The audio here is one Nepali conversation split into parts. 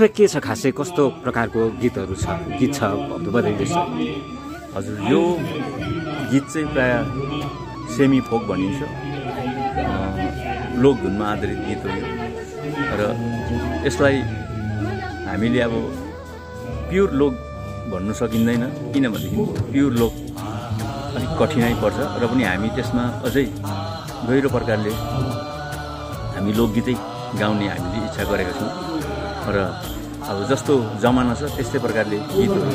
यसमा के छ खासै कस्तो प्रकारको गीतहरू छ? गीत छ बताइदिनुहोस्। हजुर यो गीत चाहिँ प्राय सेमी फोक भनिन्छ। लोकधुनमा आधारित गीत हो र यसलाई हामीले अब प्योर लोक भन्नु सकिँदैन किनभनेदेखि प्योर लोक अलिक कठिनाइ पर्छ। र पनि हामी त्यसमा अझै गहिरो प्रकारले हामी लोकगीतै गाउने हामीले इच्छा गरेका छौँ। र अब जस्तो जमाना छ त्यस्तै प्रकारले गीतहरू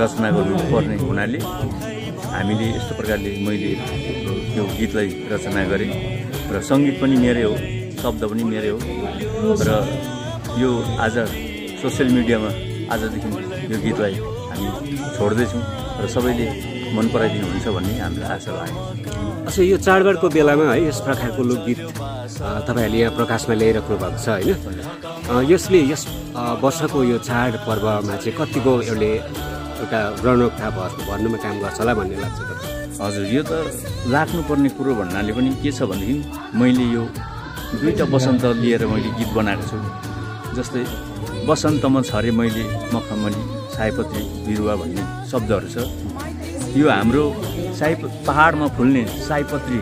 रचना गर्नुपर्ने हुनाले हामीले यस्तो प्रकारले मैले यो गीतलाई रचना गरेँ र सङ्गीत पनि मेरै हो शब्द पनि मेरै हो र यो आज सोसियल मिडियामा आजदेखि यो गीतलाई हामी छोड्दैछौँ र सबैले मन पराइदिनुहुन्छ भन्ने हामीलाई आशा लागेको छ। अच्छा यो चाडबाडको बेलामा है यस प्रकारको लोकगीत तपाईँहरूले यहाँ प्रकाशमा ल्याइराख्नु भएको छ होइन? यसले यस वर्षको यो चाडपर्वमा चाहिँ कतिको यसले एउटा रौनकता भर भर्नुमा काम गर्छ होला भन्ने लाग्छ? हजुर यो त लाग्नुपर्ने कुरो भन्नाले पनि के छ भनेदेखि मैले यो दुईवटा वसन्त लिएर मैले गीत बनाएको छु जस्तै वसन्तमा छरे मैले मखमली सयपत्री बिरुवा भन्ने शब्दहरू छ यो हाम्रो सय पहाडमा फुल्ने सयपत्री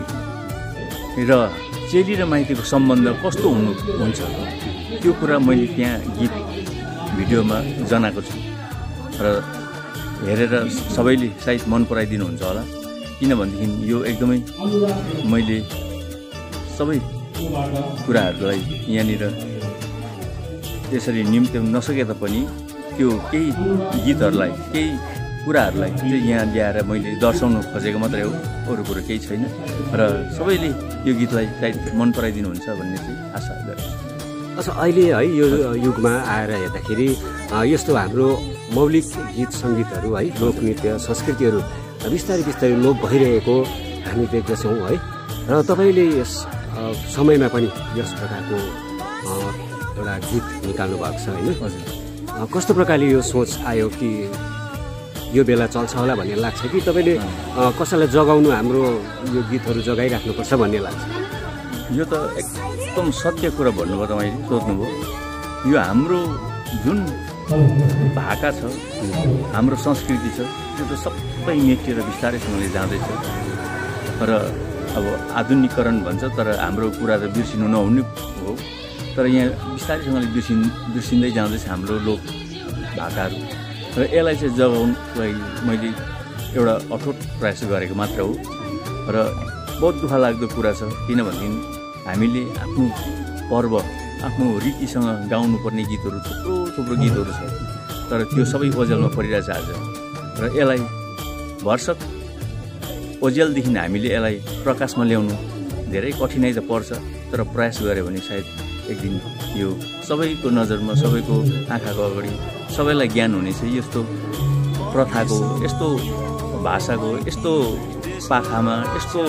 र चेली र माइतीको सम्बन्ध कस्तो हुनु हुन्छ? त्यो कुरा मैले त्यहाँ गीत भिडियोमा जनाएको छु। र हेरेर सबैले सायद मन पराइदिनुहुन्छ होला। किनभनेदेखि यो एकदमै मैले सबै कुराहरूलाई यहाँनिर त्यसरी निम्त्याउन नसके तापनि त्यो केही गीतहरूलाई केही कुराहरूलाई चाहिँ यहाँ ल्याएर मैले दर्शाउन खोजेको मात्रै हो। अरू कुरो केही छैन। र सबैले यो गीतलाई सायद मन पराइदिनुहुन्छ भन्ने चाहिँ आशा गरेको छु अच्छा अहिले है यो युगमा आएर हेर्दाखेरि यस्तो हाम्रो मौलिक गीत सङ्गीतहरू है लोकनृत्य संस्कृतिहरू बिस्तारै बिस्तारै लोप भइरहेको हामी देख्दछौँ है। र तपाईँले यस समयमा पनि यस प्रकारको एउटा गीत निकाल्नु भएको छ होइन? कस्तो प्रकारले यो सोच आयो कि यो बेला चल्छ होला भन्ने लाग्छ कि? तपाईँले कसैलाई जगाउनु हाम्रो यो गीतहरू जगाइराख्नुपर्छ भन्ने लाग्छ। यो त एकदम सत्य कुरा भन्नुभयो तपाईँले सोध्नुभयो। यो हाम्रो जुन भाका छ हाम्रो संस्कृति छ त्यो त सबै मेटिएर बिस्तारैसँगले जाँदैछ। र अब आधुनिकरण भन्छ तर हाम्रो कुरा त बिर्सिनु नहुने हो। तर यहाँ बिस्तारैसँगले बिर्सिन बिर्सिँदै जाँदैछ हाम्रो लोक भाकाहरू। र यसलाई चाहिँ जगाउनुको लागि मैले एउटा अठोट प्रयास गरेको मात्र हो र बहुत दुःख लाग्दो कुरा छ किनभनेदेखि हामीले आफ्नो पर्व आफ्नो रीतिसँग गाउनुपर्ने गीतहरू थुप्रो थुप्रो गीतहरू छ। तर त्यो सबै ओझेलमा परिरहेछ आज। र यसलाई भरसक ओझेलदेखि हामीले यसलाई प्रकाशमा ल्याउनु धेरै कठिनाइ त पर्छ तर प्रयास गऱ्यो भने सायद एक दिन यो सबैको नजरमा सबैको आँखाको अगाडि सबैलाई ज्ञान हुने चाहिँ यस्तो प्रथाको यस्तो भाषाको यस्तो पाखामा यस्तो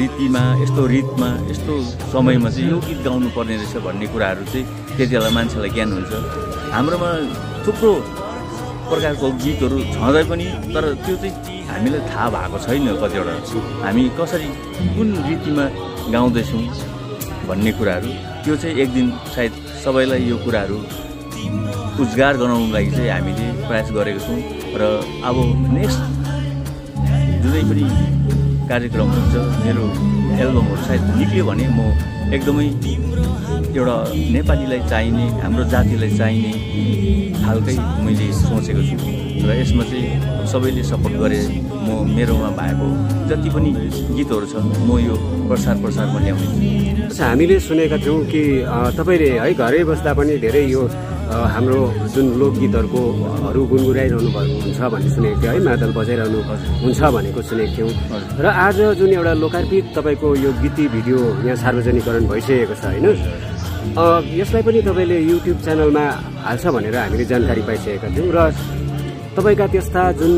रीतिमा यस्तो रीतमा यस्तो समयमा चाहिँ यो गीत गाउनु पर्ने रहेछ भन्ने कुराहरू चाहिँ त्यति बेला मान्छेलाई ज्ञान हुन्छ। हाम्रोमा थुप्रो प्रकारको गीतहरू छँदै पनि तर त्यो चाहिँ हामीलाई थाहा भएको छैन कतिवटा। हामी कसरी कुन रीतिमा गाउँदैछौँ भन्ने कुराहरू त्यो चाहिँ एक दिन सायद सबैलाई यो कुराहरू उद्गार गराउनुको लागि चाहिँ हामीले प्रयास गरेको छौँ र अब नेक्स्ट जुनै पनि कार्यक्रम हुन्छ मेरो एल्बमहरू सायद निक्ल्यो भने म एकदमै एउटा नेपालीलाई चाहिने हाम्रो जातिलाई चाहिने खालकै मैले सोचेको छु। र यसमा चाहिँ सबैले सपोर्ट गरे म मेरोमा भएको जति पनि गीतहरू छ म यो प्रसार प्रसारमा ल्याउने हामीले सुनेका थियौँ कि तपाईँले है घरै बस्दा पनि धेरै यो हाम्रो जुन लोकगीतहरूको हरू गुनगुनाइरहनु भएको हुन्छ भन्ने सुनेको थियो है मादल बजाइरहनु हुन्छ भनेको सुनेको थियौँ। र आज जुन एउटा लोकार्पित तपाईँको यो गीती भिडियो यहाँ सार्वजनिकरण भइसकेको छ होइन? यसलाई पनि तपाईँले युट्युब च्यानलमा हाल्छ भनेर हामीले जानकारी पाइसकेका थियौँ र तपाईँका त्यस्ता जुन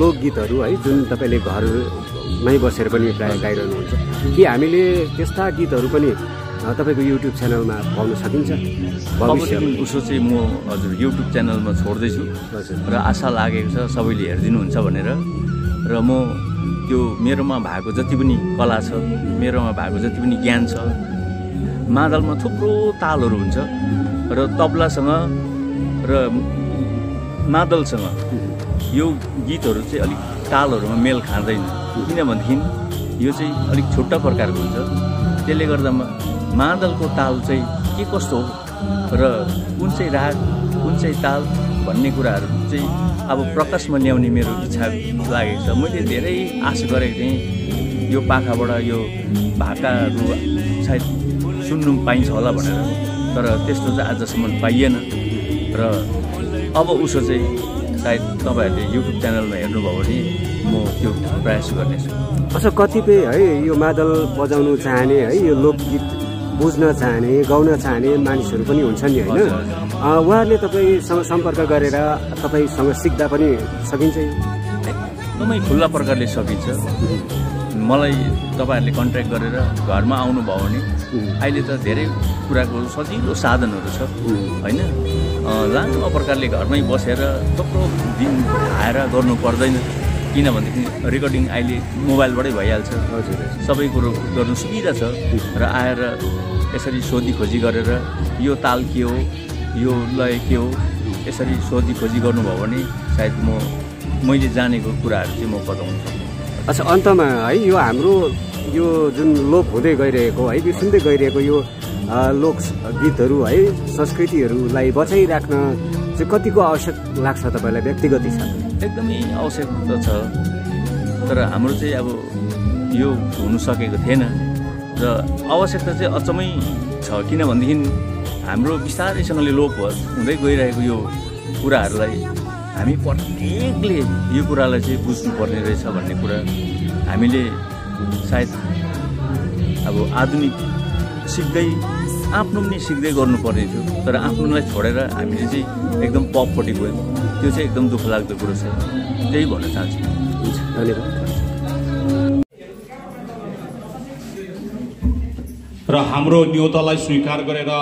लोकगीतहरू है जुन तपाईँले घरमै बसेर पनि प्रायः गाइरहनुहुन्छ कि हामीले त्यस्ता गीतहरू पनि तपाईँको युट्युब च्यानलमा पाउन सकिन्छ? उसो चाहिँ म हजुर युट्युब च्यानलमा छोड्दैछु। र आशा लागेको छ सबैले हेरिदिनुहुन्छ भनेर। र म त्यो मेरोमा भएको जति पनि कला छ मेरोमा भएको जति पनि ज्ञान छ मादलमा थुप्रो तालहरू हुन्छ। र तबलासँग र मादलसँग यो गीतहरू चाहिँ अलिक तालहरूमा मेल खाँदैन। किनभनेदेखि यो चाहिँ अलिक छुट्टा प्रकारको हुन्छ। त्यसले गर्दामा मादलको ताल चाहिँ के कस्तो हो? र कुन चाहिँ राग कुन चाहिँ ताल भन्ने कुराहरू चाहिँ अब प्रकाशमा ल्याउने मेरो इच्छा लागेको छ। मैले धेरै आश गरेको थिएँ। यो पाखाबाट यो भाकाहरू सायद सुन्नु पाइन्छ होला भनेर। तर त्यस्तो चाहिँ आजसम्म पाइएन। र अब उसो चाहिँ सायद तपाईँहरूले युट्युब च्यानलमा हेर्नुभयो भने म त्यो प्रयास गर्नेछु। अच्छा कतिपय है यो मादल बजाउनु चाहने है यो लोकगीत बुझ्न चाहने गाउन चाहने मानिसहरू पनि हुन्छन् नि होइन? उहाँहरूले तपाईँसँग सम्पर्क गरेर तपाईँसँग सिक्दा पनि सकिन्छ एकदमै खुल्ला प्रकारले सकिन्छ। मलाई तपाईँहरूले कन्ट्याक्ट गरेर घरमा आउनुभयो भने अहिले त धेरै कुराको सजिलो साधनहरू छ होइन? लामो प्रकारले घरमै बसेर थुप्रो दिन आएर गर्नु पर्दैन। किनभनेदेखि रेकर्डिङ अहिले मोबाइलबाटै भइहाल्छ। हजुर सबै कुरो गर्नु सुविधा छ र आएर यसरी सोधी खोजी गरेर यो ताल के हो यो लय के हो यसरी सोधी खोजी गर्नुभयो भने सायद म मैले जानेको कुराहरू चाहिँ म बताउन सक्छु। अच्छा अन्तमा है यो हाम्रो यो जुन लोप हुँदै गइरहेको है बिर्सिँदै गइरहेको यो लोक गीतहरू है संस्कृतिहरूलाई बचाइराख्न चाहिँ कतिको आवश्यक लाग्छ तपाईँलाई? व्यक्तिगत हिसाबले। एकदमै आवश्यक त छ। तर हाम्रो चाहिँ अब यो हुनु सकेको थिएन र आवश्यकता चाहिँ अचम्मै छ। किनभनेदेखि हाम्रो बिस्तारैसँगले लोप हुँदै गइरहेको यो कुराहरूलाई हामी प्रत्येकले यो कुरालाई चाहिँ बुझ्नुपर्ने रहेछ भन्ने कुरा हामीले सायद अब आधुनिक सिक्दै आफ्नो पनि सिक्दै गर्नुपर्ने थियो। तर आफ्नोलाई छोडेर हामीले चाहिँ एकदम पपपट्टि गयौँ। त्यो चाहिँ एकदम दुःख लाग्दो कुरो छ। त्यही भन्न चाहन्छु। हुन्छ धन्यवाद र हाम्रो न्योतालाई स्वीकार गरेर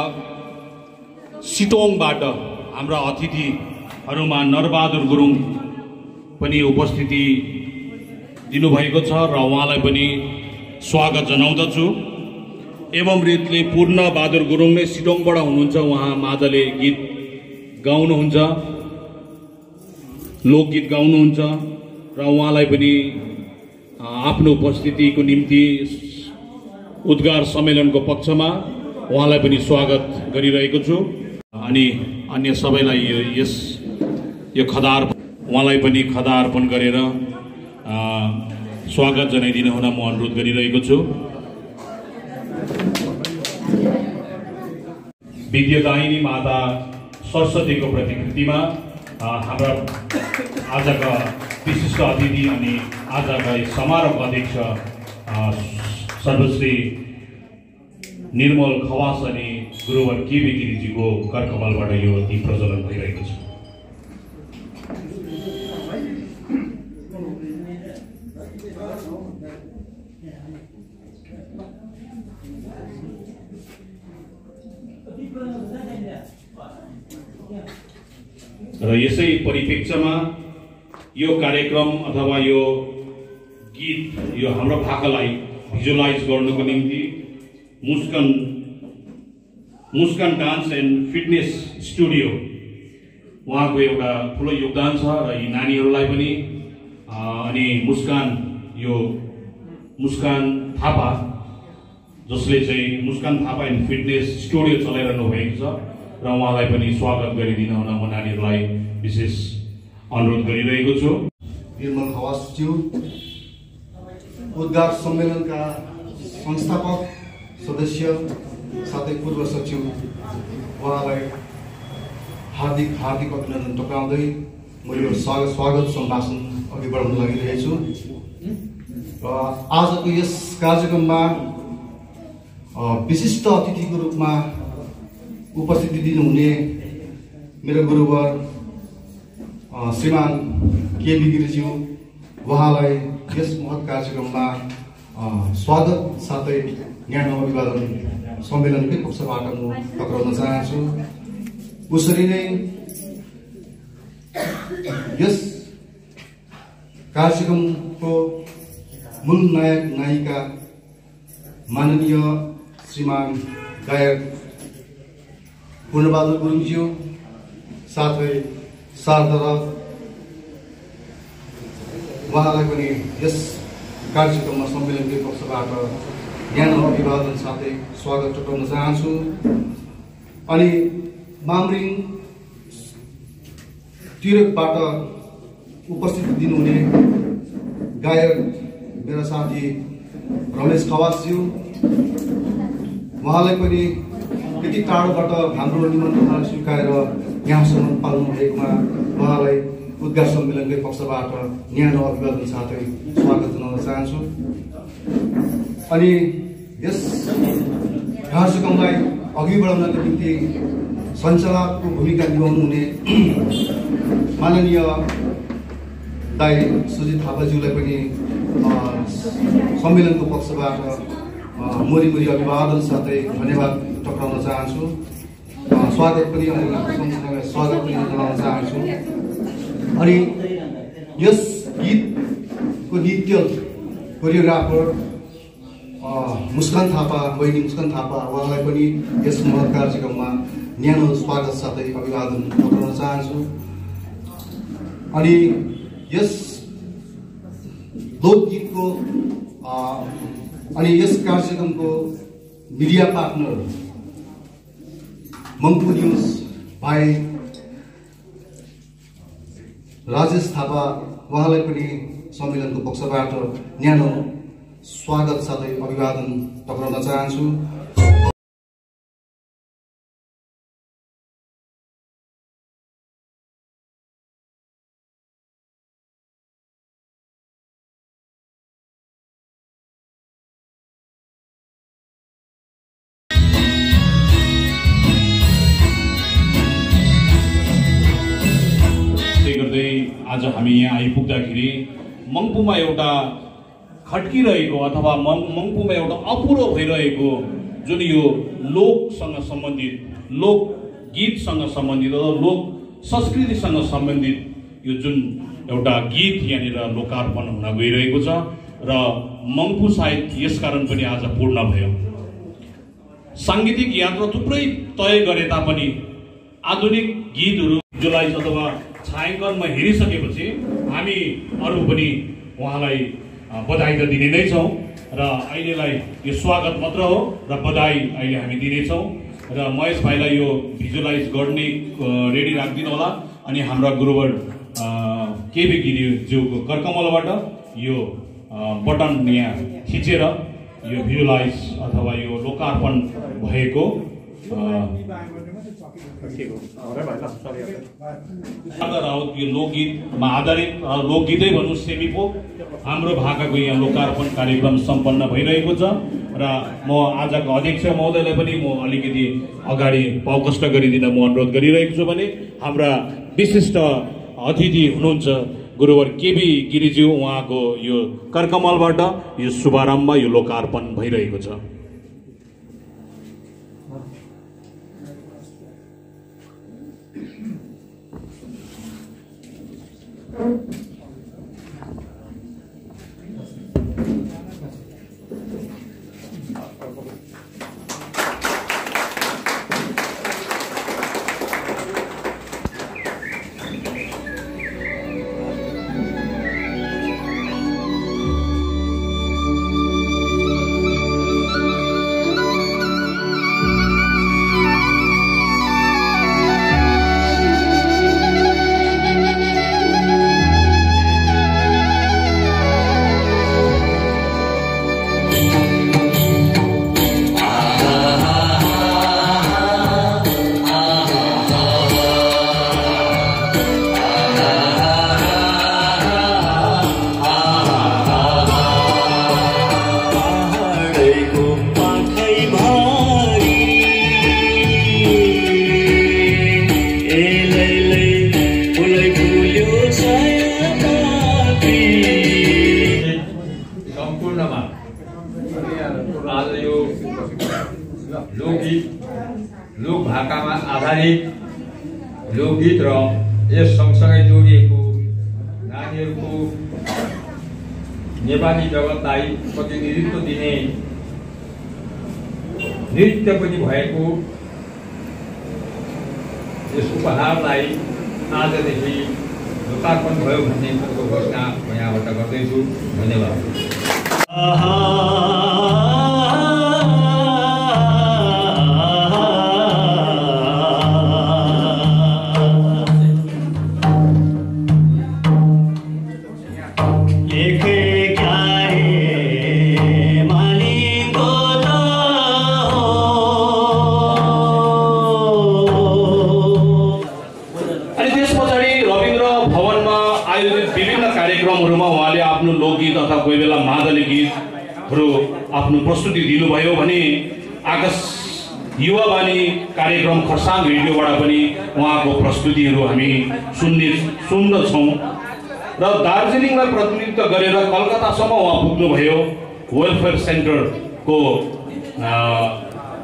सिटोङबाट हाम्रा अतिथिहरूमा नरबहादुर गुरुङ पनि उपस्थिति दिनुभएको छ र उहाँलाई पनि स्वागत जनाउँदछु। एवं रीतले पूर्ण बहादुर गुरुङ नै सिटोङबाट हुनुहुन्छ। उहाँ मादले गीत गाउनुहुन्छ। लोकगीत गाउनुहुन्छ र उहाँलाई पनि आफ्नो उपस्थितिको निम्ति उद्गार सम्मेलनको पक्षमा उहाँलाई पनि स्वागत गरिरहेको छु। अनि अन्य सबैलाई यो यस यो खदार उहाँलाई पनि खदा अर्पण गरेर स्वागत जनाइदिनु हुन म अनुरोध गरिरहेको छु। विद्यादायिनी माता सरस्वतीको प्रतिकृतिमा हाम्रा आजका विशिष्ट अतिथि अनि आजका यस समारोहका अध्यक्ष सर्वश्री निर्मल खवास अनि गुरुवर केबी गिरिजीको करकमलबाट यो दीप प्रज्वलन भइरहेको छ। र यसै परिप्रेक्ष्यमा यो कार्यक्रम अथवा यो गीत यो हाम्रो भाकालाई भिजुलाइज गर्नुको निम्ति Muskan Muskan dance and fitness studio उहाँको एउटा ठुलो योगदान छ र यी नानीहरूलाई पनि अनि मुस्कान यो मुस्कान थापा जसले चाहिँ Muskan Thapa and fitness studio चलाइरहनु भएको छ। र उहाँलाई पनि स्वागत गरिदिन हुन म नानीहरूलाई विशेष अनुरोध गरिरहेको छु। निर्मल खवासज्यू उद्घार सम्मेलनका संस्थापक सदस्य साथै पूर्व सचिव उहाँलाई हार्दिक हार्दिक अभिनन्दन टक्राउँदै म यो स्वागत स्वागत सम्भाषण अघि बढाउन लागिरहेछु। र आजको यस कार्यक्रममा विशिष्ट अतिथिको रूपमा उपस्थिति दिनुहुने मेरो गुरुवर श्रीमान केबी गिरिज्यू उहाँलाई यस महत कार्यक्रममा स्वागत साथै ज्ञान अभिवादन सम्मेलनकै पक्षबाट म टक्राउन चाहन्छु। उसरी नै यस कार्यक्रमको मूल नायक नायिका माननीय श्रीमान गायक पूर्णबहादुर गुरुङज्यू साथै शारदा उहाँलाई पनि यस कार्यक्रममा सम्मेलनको पक्षबाट न्यानो अभिवादन साथै स्वागत टुटाउन चाहन्छु। अनि मामरिङ तिरकबाट उपस्थित दिनुहुने गायक मेरा साथी रमेश खवासज्यू उहाँलाई पनि त्यति टाढोबाट हाम्रो निमन्त्रणा स्वीकारेर यहाँसम्म पाल्नु भएकोमा उहाँलाई उद्घार सम्मेलनकै पक्षबाट न्यानो अभिवादन साथै स्वागत जनाउन चाहन्छु। अनि यस कार्यक्रमलाई अघि बढाउनको निम्ति सञ्चालकको भूमिका निभाउनु हुने माननीय दाई सुजित थापाज्यूलाई पनि सम्मेलनको पक्षबाट अ, मोरी मोरी अभिवादन साथै धन्यवाद टक्राउन चाहन्छु। स्वागत पनि स्वागत पनि जनाउन चाहन्छु। अनि यस गीतको नृत्य कोरियोग्राफर मुस्कान थापा बहिनी मुस्कान थापा उहाँलाई पनि यस महत कार्यक्रममा न्यानो स्वागत साथै अभिवादन टक्राउन चाहन्छु। अनि यस लोकगीतको अनि यस कार्यक्रमको मिडिया पार्टनर मङ्पु न्युज भाइ राजेश थापा उहाँलाई पनि सम्मेलनको पक्षबाट न्यानो स्वागत साथै अभिवादन टक्राउन चाहन्छु। आज हामी यहाँ आइपुग्दाखेरि मङ्पुमा एउटा खड्किरहेको अथवा मङ मङ्पुमा एउटा अपुरो भइरहेको जुन यो लोकसँग सम्बन्धित लोक गीतसँग सम्बन्धित अथवा लोक संस्कृतिसँग सम्बन्धित यो जुन एउटा गीत यहाँनिर लोकार्पण हुन गइरहेको छ र मङ्पु सायद यसकारण पनि आज पूर्ण भयो। साङ्गीतिक यात्रा थुप्रै तय गरे तापनि आधुनिक गीतहरू जुलाई अथवा छायाङ्कनमा हेरिसकेपछि हामी अरू पनि उहाँलाई बधाई त दिने नै छौँ र अहिलेलाई यो स्वागत मात्र हो र बधाई अहिले हामी दिनेछौँ र महेश भाइलाई यो भिजुलाइज गर्ने रेडी राखिदिनु होला अनि हाम्रा गुरुवर केबी गिरिज्यूको करकमलबाट यो बटन यहाँ थिचेर यो भिजुलाइज अथवा यो लोकार्पण भएको राधा राउत यो लोकगीतमा आधारित लोकगीतै भनौँ सेमीको। हाम्रो भाकाको यहाँ लोकार्पण कार्यक्रम सम्पन्न भइरहेको छ र म आजको अध्यक्ष महोदयलाई पनि म अलिकति अगाडि पाउकष्ट गरिदिन म अनुरोध गरिरहेको छु भने हाम्रा विशिष्ट अतिथि हुनुहुन्छ गुरुवर केबी गिरिज्यू उहाँको यो करकमलबाट यो शुभारम्भ यो लोकार्पण भइरहेको छ। Amém. आधारित लोकगीत र यस सँगसँगै जोडिएको नानीहरूको नेपाली जगतलाई प्रतिनिधित्व दिने नृत्य पनि भएको यस उपहारलाई आजदेखि लोकार्पण भयो भन्ने कुरोको घोषणा म यहाँबाट गर्दैछु। धन्यवाद। प्रस्तुतिहरू हामी सुन्ने सुन्दछौँ। र दार्जिलिङलाई प्रतिनिधित्व गरेर कलकत्तासम्म उहाँ पुग्नुभयो। वेलफेयर सेन्टरको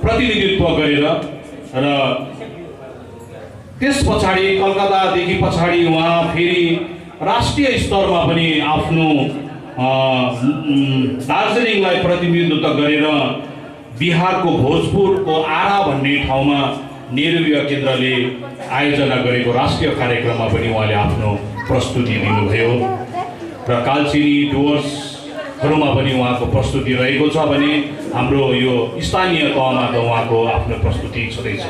प्रतिनिधित्व गरेर र त्यस पछाडि कलकत्तादेखि पछाडि उहाँ फेरि राष्ट्रिय स्तरमा पनि आफ्नो दार्जिलिङलाई प्रतिनिधित्व गरेर बिहारको भोजपुरको आरा भन्ने ठाउँमा युवा केन्द्रले आयोजना गरेको राष्ट्रिय कार्यक्रममा पनि उहाँले आफ्नो प्रस्तुति दिनुभयो। र कालचिनी डुवर्सहरूमा पनि उहाँको प्रस्तुति रहेको छ भने हाम्रो यो स्थानीय तहमा त उहाँको आफ्नो प्रस्तुति छँदैछ।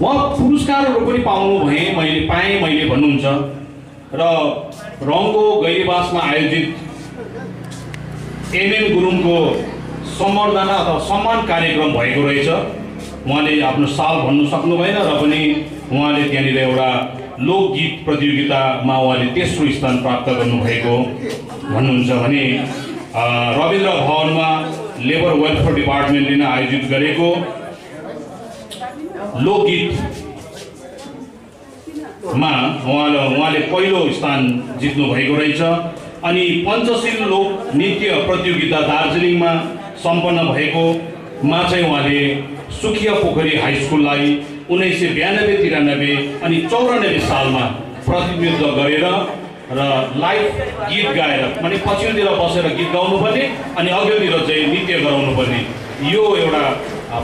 उहाँ पुरस्कारहरू पनि पाउनु भए मैले पाएँ मैले भन्नुहुन्छ। र रङको गैरीवासमा आयोजित एमएम गुरुङको सम्वर्धना अथवा सम्मान कार्यक्रम भएको रहेछ। उहाँले आफ्नो साल भन्नु सक्नु भएन र पनि उहाँले त्यहाँनिर एउटा लोकगीत प्रतियोगितामा उहाँले तेस्रो स्थान प्राप्त गर्नुभएको भन्नुहुन्छ भने रविन्द्र भवनमा लेबर वेलफेयर डिपार्टमेन्टले नै आयोजित गरेको लोकगीतमा उहाँले उहाँले पहिलो स्थान जित्नु भएको रहेछ अनि पञ्चशील लोक नृत्य प्रतियोगिता दार्जिलिङमा सम्पन्न भएकोमा चाहिँ उहाँले सुखिया पोखरी हाई स्कुललाई उन्नाइस सय बयानब्बे तिरानब्बे अनि चौरानब्बे सालमा प्रतिनिधित्व गरेर र लाइभ गीत गाएर माने पछिल्लोतिर बसेर गीत गाउनुपर्ने अनि अघिल्लोतिर चाहिँ नृत्य गराउनुपर्ने यो एउटा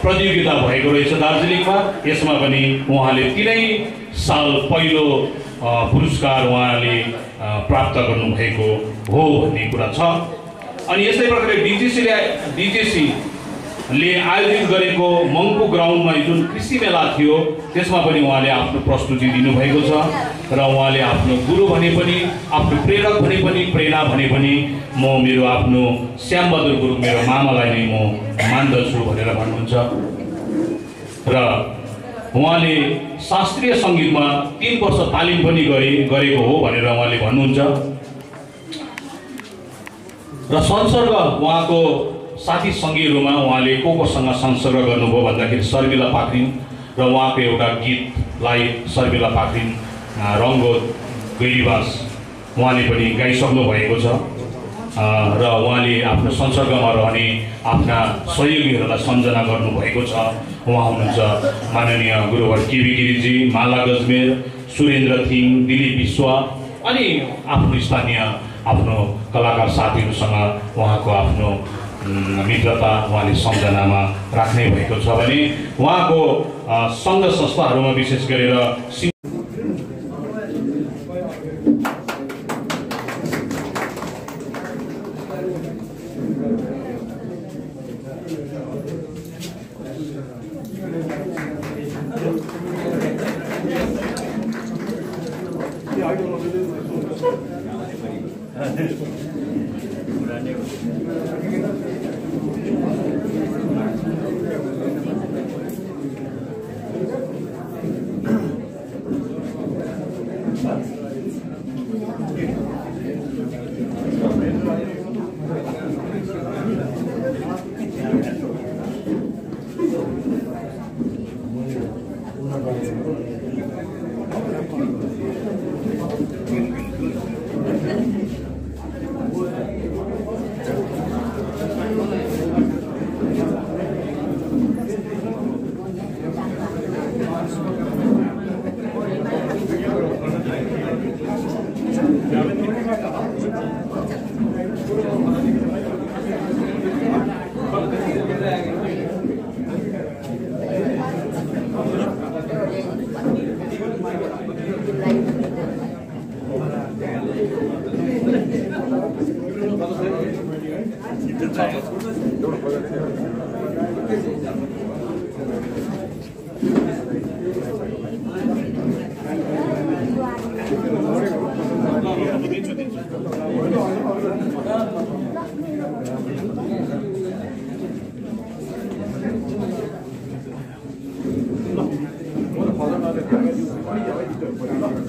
प्रतियोगिता भएको रहेछ दार्जिलिङमा। यसमा पनि उहाँले तिनै साल पहिलो पुरस्कार उहाँले प्राप्त गर्नुभएको हो भन्ने कुरा छ। अनि यस्तै प्रकारले डिजिसीले डिजिसीले आयोजित गरेको मङ्पु ग्राउन्डमा जुन कृषि मेला थियो त्यसमा पनि उहाँले आफ्नो प्रस्तुति दिनुभएको छ र उहाँले आफ्नो गुरु भने पनि आफ्नो प्रेरक भने पनि प्रेरणा भने पनि म मेरो आफ्नो श्यामबहादुर गुरु मेरो मामालाई नै म मान्दछु भनेर भन्नुहुन्छ। र उहाँले शास्त्रीय सङ्गीतमा तिन वर्ष तालिम पनि गरे गरेको हो भनेर उहाँले भन्नुहुन्छ। र संसर्ग उहाँको साथी सङ्गीहरूमा उहाँले को कोसँग संसर्ग गर्नुभयो भन्दाखेरि सर्मिला पाखरिन र उहाँको एउटा गीतलाई सर्मिला पाखरिन रङ्गो गैरीवास उहाँले पनि गाइसक्नु भएको छ। र उहाँले आफ्नो संसर्गमा रहने आफ्ना सहयोगीहरूलाई सम्झना गर्नुभएको छ। उहाँ हुनुहुन्छ माननीय गुरुवर केबी गिरिजी माला गजमेर सुरेन्द्र थिङ दिलीप विश्व अनि आफ्नो स्थानीय आफ्नो कलाकार साथीहरूसँग उहाँको आफ्नो मित्रता उहाँले सम्झनामा राख्ने भएको छ भने उहाँको सङ्घ संस्थाहरूमा विशेष गरेर